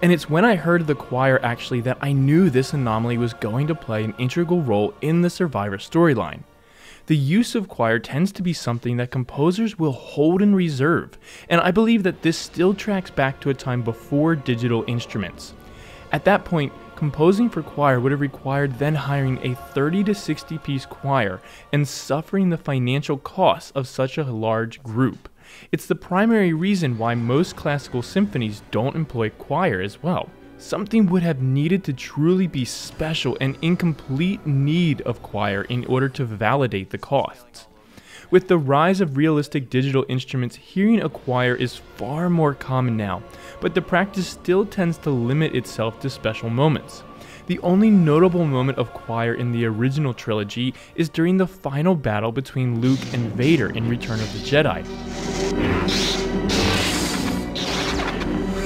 And it's when I heard the choir actually that I knew this anomaly was going to play an integral role in the Survivor storyline. The use of choir tends to be something that composers will hold in reserve, and I believe that this still tracks back to a time before digital instruments. At that point, composing for choir would have required then hiring a 30 to 60 piece choir and suffering the financial costs of such a large group. It's the primary reason why most classical symphonies don't employ choir as well. Something would have needed to truly be special and in complete need of choir in order to validate the costs. With the rise of realistic digital instruments, hearing a choir is far more common now, but the practice still tends to limit itself to special moments. The only notable moment of choir in the original trilogy is during the final battle between Luke and Vader in Return of the Jedi.